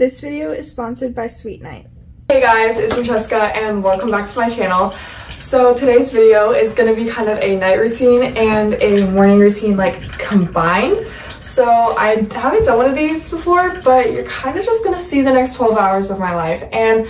This video is sponsored by SweetNight. Hey guys, it's Francesca and welcome back to my channel. So today's video is going to be kind of a night routine and a morning routine like combined. So I haven't done one of these before, but you're kind of just going to see the next 12 hours of my life. And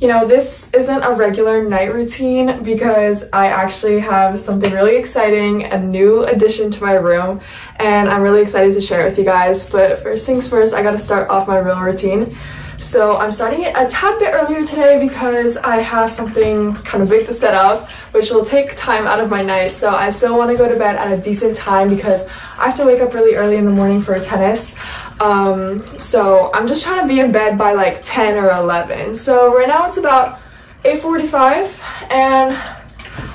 you know, this isn't a regular night routine because I actually have something really exciting, a new addition to my room, and I'm really excited to share it with you guys. But first things first, I gotta start off my real routine. So I'm starting it a tad bit earlier today because I have something kind of big to set up, which will take time out of my night. So I still want to go to bed at a decent time because I have to wake up really early in the morning for tennis. Um, so I'm just trying to be in bed by like 10 or 11. So right now it's about 8.45 and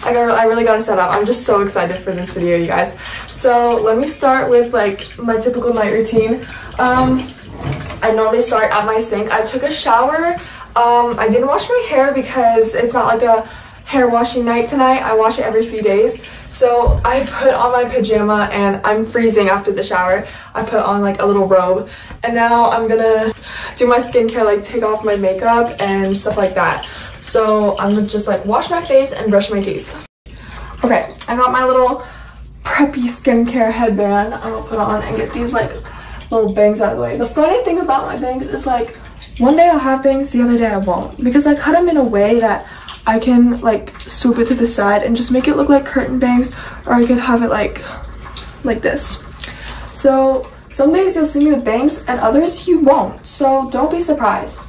I, got, I really got to set up. I'm just so excited for this video, you guys. So let me start with like my typical night routine. Um, I normally start at my sink. I took a shower. Um, I didn't wash my hair because it's not like a hair washing night tonight. I wash it every few days. So I put on my pajama and I'm freezing after the shower. I put on like a little robe and now I'm gonna do my skincare, like take off my makeup and stuff like that. So I'm gonna just like wash my face and brush my teeth. Okay, I got my little preppy skincare headband. I'm gonna put on and get these like little bangs out of the way. The funny thing about my bangs is like one day I'll have bangs, the other day I won't because I cut them in a way that I can like swoop it to the side and just make it look like curtain bangs or I could have it like like this. So some days you'll see me with bangs and others you won't. So don't be surprised.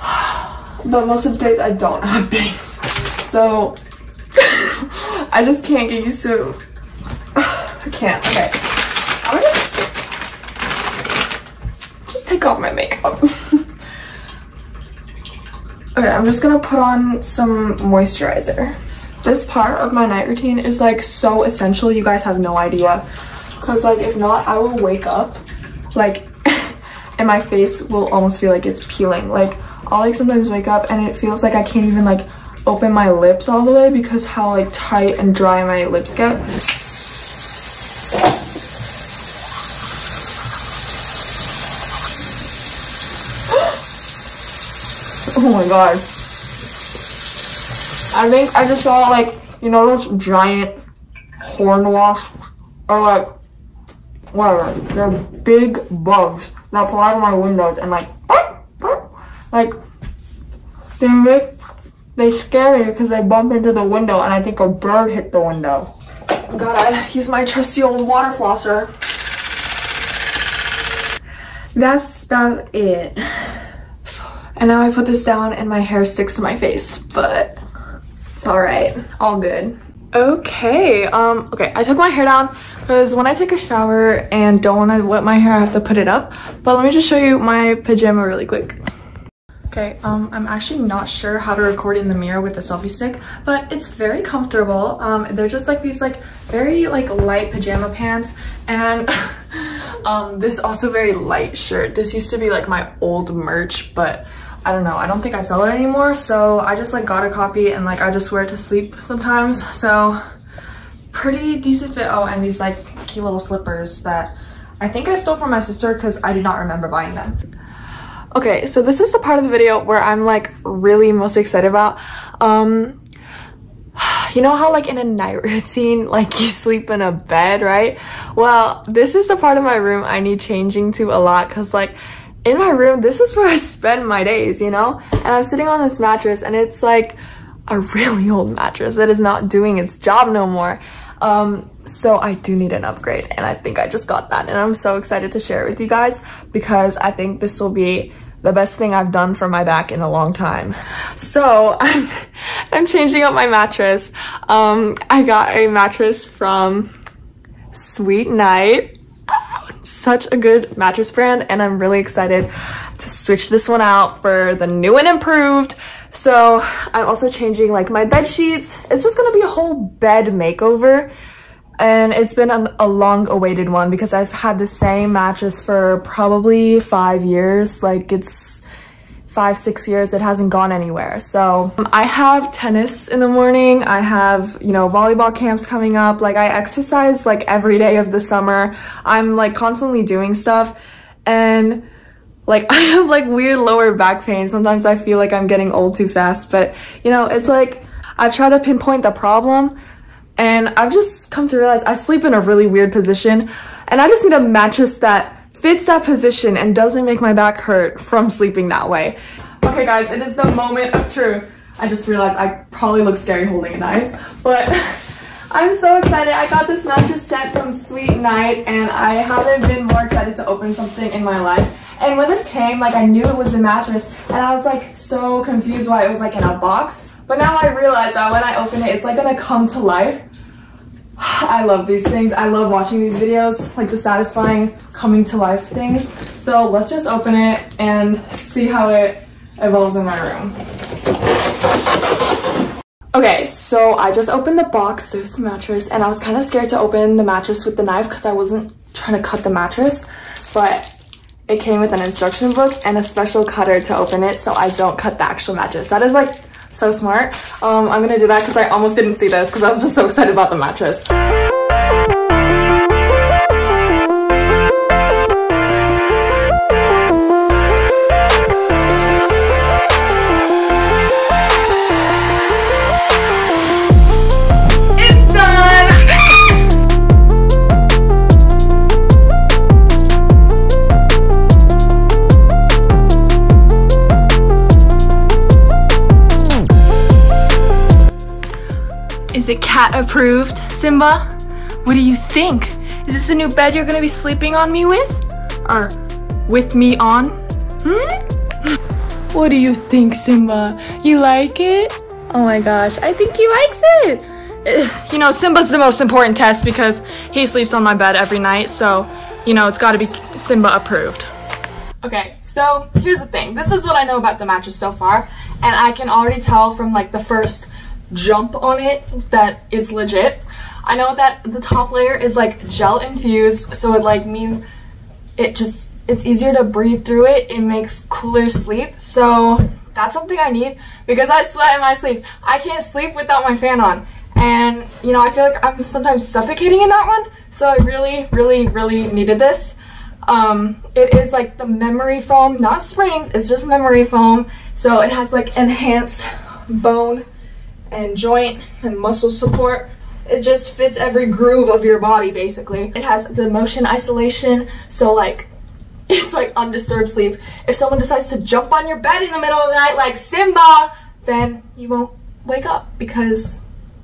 But most of the days I don't have bangs. So I just can't get used to I can't. Okay. I'm gonna just just take off my makeup. Okay, I'm just gonna put on some moisturizer. This part of my night routine is like so essential, you guys have no idea. Cause like if not, I will wake up like and my face will almost feel like it's peeling. Like I'll like sometimes wake up and it feels like I can't even like open my lips all the way because how like tight and dry my lips get. Oh my god. I think I just saw like, you know those giant horn wasps? Or like, whatever. They're big bugs that fly out my windows and like, like, they make, they scare me because they bump into the window and I think a bird hit the window. Gotta use my trusty old water flosser. That's about it. And now I put this down and my hair sticks to my face, but it's all right, all good. Okay, um, okay, I took my hair down because when I take a shower and don't want to wet my hair, I have to put it up. But let me just show you my pajama really quick. Okay, um, I'm actually not sure how to record in the mirror with a selfie stick, but it's very comfortable. Um, they're just like these like very like light pajama pants and um, this also very light shirt. This used to be like my old merch, but I don't know. I don't think I sell it anymore. So I just like got a copy and like I just wear it to sleep sometimes. So pretty decent fit. Oh, and these like cute little slippers that I think I stole from my sister because I do not remember buying them. Okay, so this is the part of the video where I'm like really most excited about. Um, you know how like in a night routine, like you sleep in a bed, right? Well, this is the part of my room I need changing to a lot because like in my room, this is where I spend my days, you know? And I'm sitting on this mattress and it's like a really old mattress that is not doing its job no more. Um, so I do need an upgrade and I think I just got that and I'm so excited to share it with you guys because I think this will be the best thing I've done for my back in a long time. So I'm, I'm changing up my mattress. Um, I got a mattress from SweetNight such a good mattress brand and I'm really excited to switch this one out for the new and improved. So I'm also changing like my bed sheets. It's just gonna be a whole bed makeover and it's been an, a long awaited one because I've had the same mattress for probably five years. Like it's five, six years, it hasn't gone anywhere. So um, I have tennis in the morning. I have, you know, volleyball camps coming up. Like I exercise like every day of the summer. I'm like constantly doing stuff. And Like I have like weird lower back pain. Sometimes I feel like I'm getting old too fast, but you know, it's like I've tried to pinpoint the problem and I've just come to realize I sleep in a really weird position and I just need a mattress that fits that position and doesn't make my back hurt from sleeping that way. Okay guys, it is the moment of truth. I just realized I probably look scary holding a knife, but I'm so excited. I got this mattress set from SweetNight and I haven't been more excited to open something in my life. And when this came, like I knew it was the mattress and I was like so confused why it was like in a box. But now I realize that when I open it, it's like gonna come to life. I love these things. I love watching these videos, like the satisfying coming to life things. So let's just open it and see how it evolves in my room. Okay, so I just opened the box, there's the mattress, and I was kind of scared to open the mattress with the knife because I wasn't trying to cut the mattress, but it came with an instruction book and a special cutter to open it so I don't cut the actual mattress. That is like so smart. Um, I'm gonna do that because I almost didn't see this because I was just so excited about the mattress. It cat approved? Simba, what do you think? Is this a new bed you're gonna be sleeping on me with? Or with me on? Hmm? What do you think, Simba? You like it? Oh my gosh, I think he likes it. You know, Simba's the most important test because he sleeps on my bed every night, so, you know, it's gotta be Simba approved. Okay, so here's the thing. This is what I know about the mattress so far, and I can already tell from like the first jump on it that it's legit. I know that the top layer is like gel infused, so it like means it just, it's easier to breathe through it. It makes cooler sleep. So that's something I need because I sweat in my sleep. I can't sleep without my fan on. And, you know, I feel like I'm sometimes suffocating in that one. So I really, really, really needed this. Um, it is like the memory foam, not springs, it's just memory foam. So it has like enhanced bone and joint and muscle support. It just fits every groove of your body basically. It has the motion isolation, so like it's like undisturbed sleep. If someone decides to jump on your bed in the middle of the night like Simba, then you won't wake up because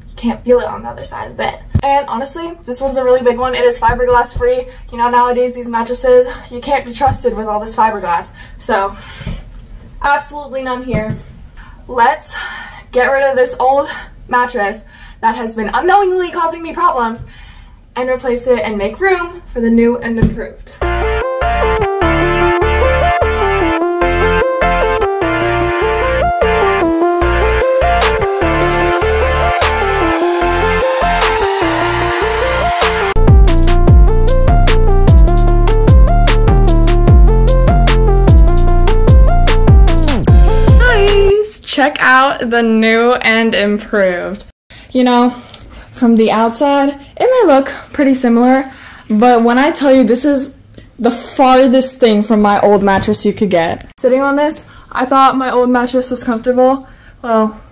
you can't feel it on the other side of the bed. And honestly, this one's a really big one. It is fiberglass free. You know, nowadays these mattresses, you can't be trusted with all this fiberglass. So, absolutely none here. Let's get rid of this old mattress that has been unknowingly causing me problems and replace it and make room for the new and improved. Check out the new and improved. You know, from the outside, it may look pretty similar, but when I tell you this is the farthest thing from my old mattress you could get. Sitting on this, I thought my old mattress was comfortable. Well,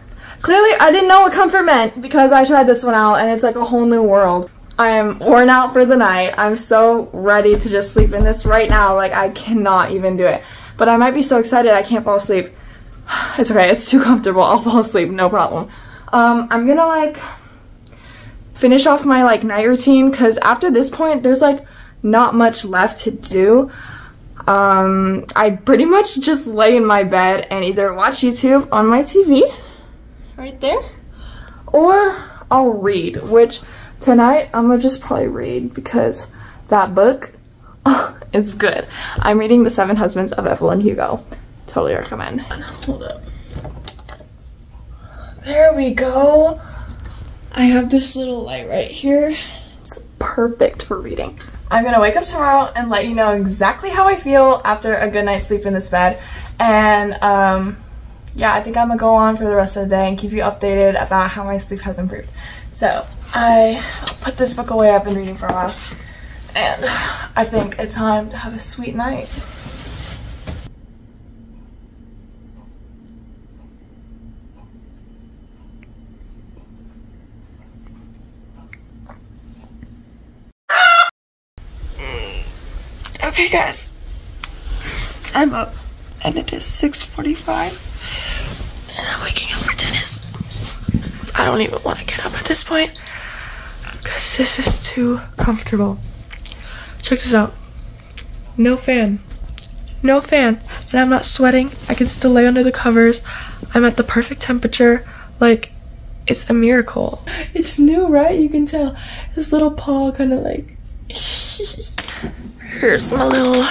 clearly I didn't know what comfort meant because I tried this one out and it's like a whole new world. I am worn out for the night. I'm so ready to just sleep in this right now. Like, I cannot even do it. But I might be so excited I can't fall asleep. It's okay, it's too comfortable. I'll fall asleep, no problem. Um, I'm gonna like finish off my like night routine because after this point, there's like not much left to do. Um, I pretty much just lay in my bed and either watch YouTube on my TV, right there, or I'll read, which tonight I'm gonna just probably read because that book, it's good. I'm reading The Seven Husbands of Evelyn Hugo. Totally recommend. Hold up. There we go. I have this little light right here. It's perfect for reading. I'm gonna wake up tomorrow and let you know exactly how I feel after a good night's sleep in this bed. And um, yeah, I think I'm gonna go on for the rest of the day and keep you updated about how my sleep has improved. So I put this book away. I've been reading for a while. And I think it's time to have a sweet night. Guys. I'm up, and it is 6.45, and I'm waking up for tennis. I don't even want to get up at this point, because this is too comfortable. Check this out. No fan. No fan. And I'm not sweating. I can still lay under the covers. I'm at the perfect temperature. Like, it's a miracle. It's new, right? You can tell. His little paw kind of like. Here's my little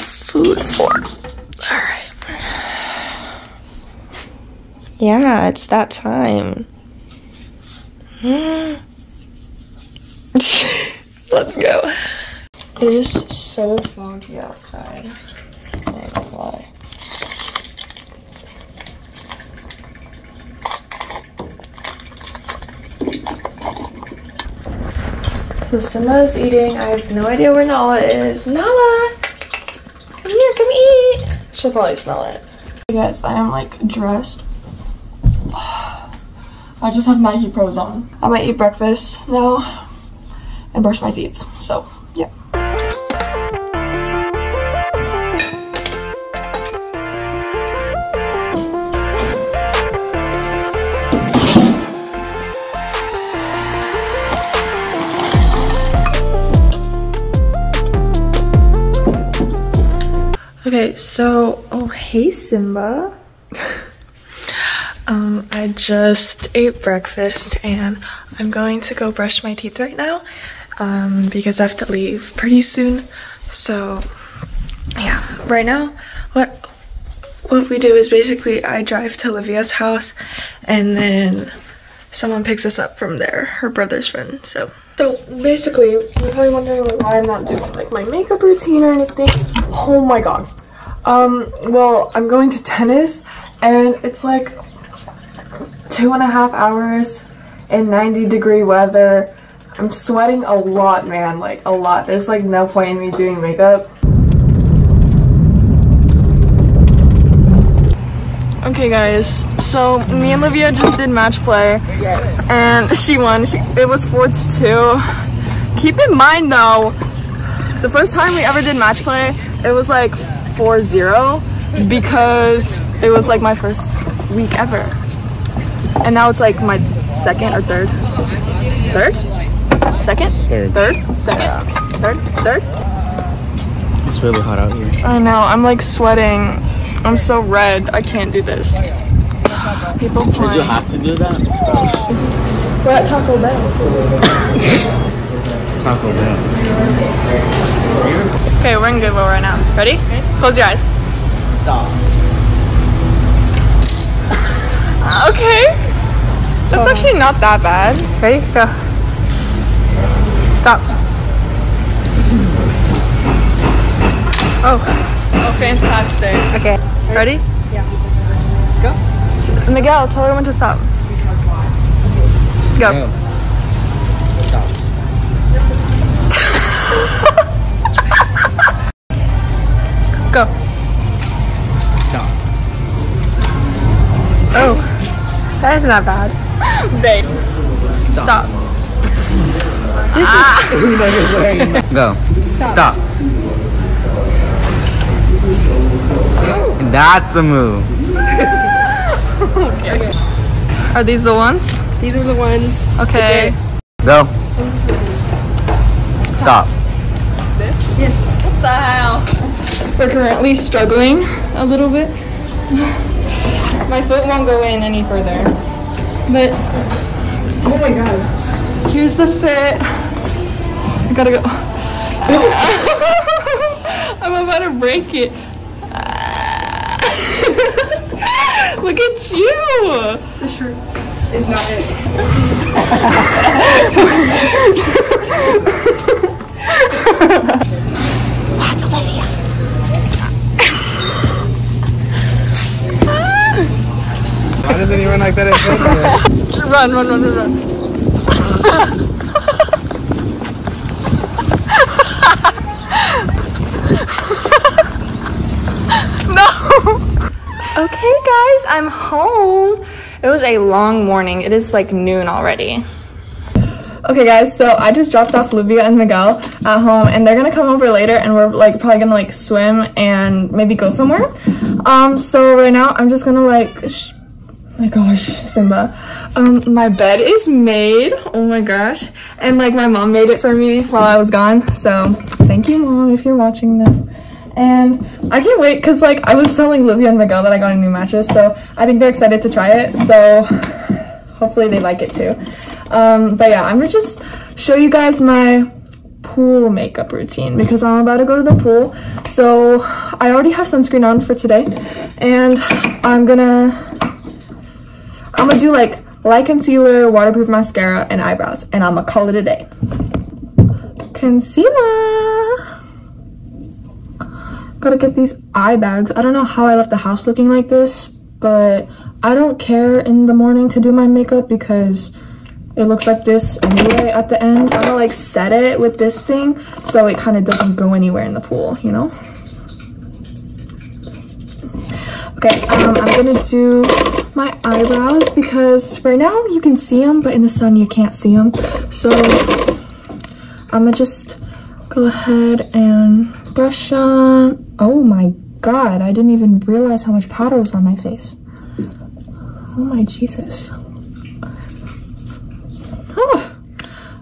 food fork. Alright. Yeah, it's that time. Let's go. It is so foggy outside. So Simba is eating. I have no idea where Nala is. Nala! Come here, come eat! She'll probably smell it. Hey guys, I am like dressed. I just have Nike Pros on. I might eat breakfast now and brush my teeth. So, Okay, so, oh, hey, Simba. um, I just ate breakfast and I'm going to go brush my teeth right now um, because I have to leave pretty soon. So, yeah, right now, what what we do is basically I drive to Olivia's house and then someone picks us up from there, her brother's friend. So, so basically, you're probably wondering why I'm not doing like my makeup routine or anything. Oh my god. Um, well, I'm going to tennis and it's like two and a half hours in 90 degree weather. I'm sweating a lot, man, like a lot. There's like no point in me doing makeup. Okay guys, so me and Olivia just did match play. Yes. And she won. She, it was 4 to 2. Keep in mind though, the first time we ever did match play, it was like 4-0 because it was like my first week ever. And now it's like my second or third. Third? Second? Third. Third? Second? Third? Third? It's really hot out here. I know, I'm like sweating. I'm so red. I can't do this. People Did you have to do that? We're at Taco Bell. Taco Bell. Okay, we're in Goodwill right now. Ready? Close your eyes. Stop. Okay. That's oh. actually not that bad. Ready? Go. Stop. Oh. Oh, fantastic. Okay. Ready? Yeah. Go. Miguel, tell her when to stop. Go. Go. Go. Stop. Oh. That isn't bad. Babe. Stop. Stop. Ah. Go. Stop. That's the move. Are these the ones? These are the ones. Okay. Go. Stop. Yes. What the hell? We're currently struggling a little bit. My foot won't go in any further. But oh my god. Here's the fit. I gotta go. I'm about to break it. Look at you. The shirt is not it. Why doesn't he run like that? Run, run, run, run, run. no. Okay, guys, I'm home. It was a long morning. It is like noon already. Okay guys, so I just dropped off Livia and Miguel at home and they're gonna come over later and we're like probably gonna like swim and maybe go somewhere. Um, so right now I'm just gonna like, my gosh, Simba. Um, my bed is made, oh my gosh. And like my mom made it for me while I was gone. So thank you mom if you're watching this. And I can't wait because like I was telling Livia and Miguel that I got a new mattress. So I think they're excited to try it. So hopefully they like it too. Um, but yeah, I'm gonna just show you guys my pool makeup routine because I'm about to go to the pool. So I already have sunscreen on for today and I'm gonna, I'm gonna do like light concealer, waterproof mascara, and eyebrows and I'm gonna call it a day. Concealer. Gotta get these eye bags. I don't know how I left the house looking like this, but I don't care in the morning to do my makeup because it looks like this anyway at the end. I'm gonna like set it with this thing so it kind of doesn't go anywhere in the pool, you know? Okay, um, I'm gonna do my eyebrows because right now you can see them, but in the sun you can't see them. So I'm gonna just go ahead and brush them. Oh my god, I didn't even realize how much powder was on my face. Oh my Jesus. Oh.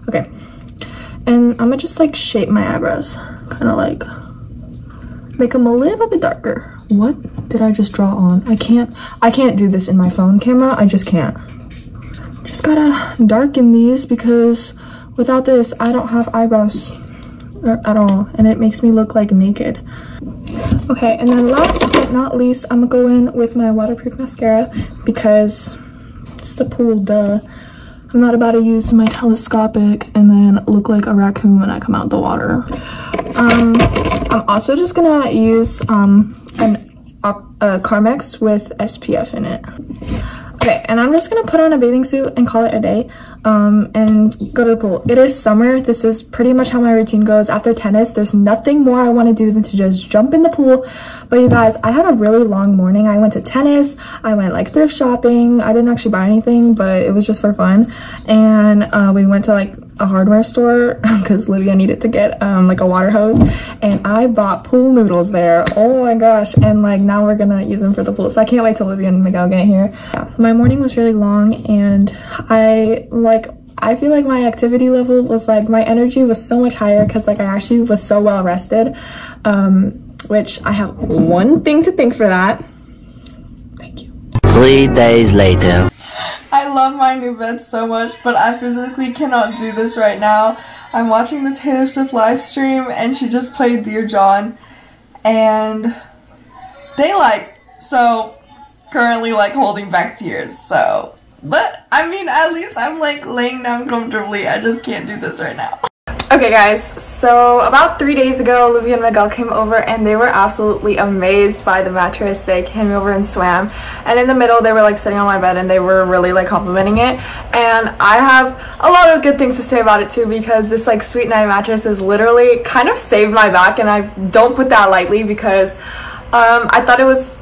Okay. And I'm gonna just like shape my eyebrows. Kind of like make them a little bit darker. What did I just draw on? I can't, I can't do this in my phone camera. I just can't. Just gotta darken these because without this, I don't have eyebrows at all. And it makes me look like naked. Okay, and then last but not least, I'm gonna go in with my waterproof mascara because it's the pool, duh. I'm not about to use my telescopic and then look like a raccoon when I come out the water. Um, I'm also just gonna use um, an uh, Carmex with SPF in it. Okay, and I'm just gonna put on a bathing suit and call it a day um, and go to the pool. It is summer. This is pretty much how my routine goes. After tennis, there's nothing more I want to do than to just jump in the pool. But you guys, I had a really long morning. I went to tennis. I went like thrift shopping. I didn't actually buy anything, but it was just for fun. And uh, we went to like a hardware store because Livia needed to get um, like a water hose and I bought pool noodles there. Oh my gosh. And like now we're gonna use them for the pool. So I can't wait till Livia and Miguel get here. Yeah. My morning was really long and I like I feel like my activity level was like my energy was so much higher because like I actually was so well rested um, which I have one thing to thank for that. Thank you. Three days later. I love my new bed so much, but I physically cannot do this right now. I'm watching the Taylor Swift live stream and she just played Dear John and daylight. So currently like holding back tears. So, but I mean, at least I'm like laying down comfortably. I just can't do this right now. Okay guys, so about three days ago, Olivia and Miguel came over and they were absolutely amazed by the mattress. They came over and swam and in the middle they were like sitting on my bed and they were really like complimenting it and I have a lot of good things to say about it too because this like SweetNight mattress has literally kind of saved my back and I don't put that lightly because um, I thought it was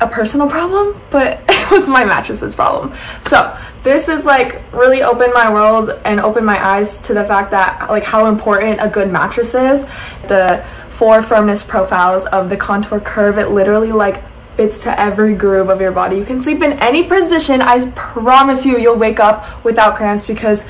a personal problem, but it was my mattress's problem. So this is like really opened my world and opened my eyes to the fact that like how important a good mattress is. The four firmness profiles of the contour curve, it literally like fits to every groove of your body. You can sleep in any position. I promise you, you'll wake up without cramps because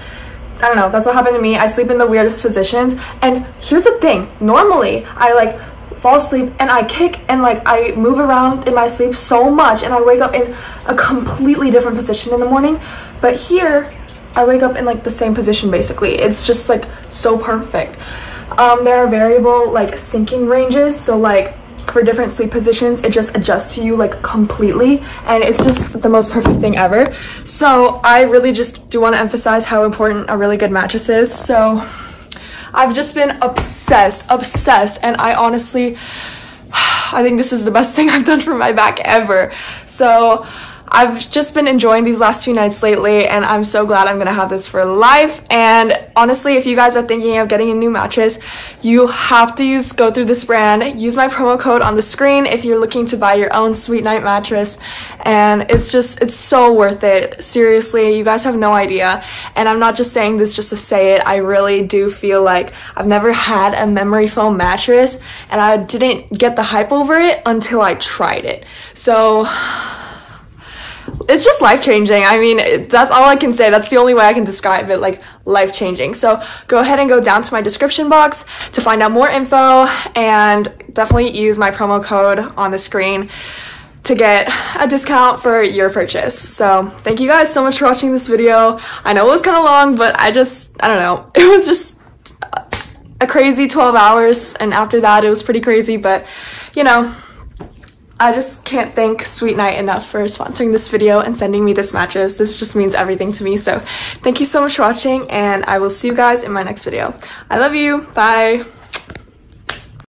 I don't know, that's what happened to me. I sleep in the weirdest positions. And here's the thing, normally I like fall asleep and I kick and like I move around in my sleep so much and I wake up in a completely different position in the morning. But here, I wake up in like the same position basically. It's just like so perfect. Um, there are variable like sinking ranges. So like for different sleep positions, it just adjusts to you like completely. And it's just the most perfect thing ever. So I really just do want to emphasize how important a really good mattress is. So I've just been obsessed, obsessed, and I honestly, I think this is the best thing I've done for my back ever. So I've just been enjoying these last few nights lately and I'm so glad I'm gonna have this for life. And honestly, if you guys are thinking of getting a new mattress, you have to use go through this brand. Use my promo code on the screen if you're looking to buy your own SweetNight mattress. And it's just, it's so worth it. Seriously, you guys have no idea. And I'm not just saying this just to say it. I really do feel like I've never had a memory foam mattress and I didn't get the hype over it until I tried it. So it's just life changing. I mean, that's all I can say. That's the only way I can describe it, like life changing. So go ahead and go down to my description box to find out more info and definitely use my promo code on the screen to get a discount for your purchase. So thank you guys so much for watching this video. I know it was kind of long, but I just, I don't know, it was just a crazy 12 hours and after that it was pretty crazy, but you know, I just can't thank SweetNight enough for sponsoring this video and sending me this mattress. This just means everything to me. So thank you so much for watching and I will see you guys in my next video. I love you. Bye.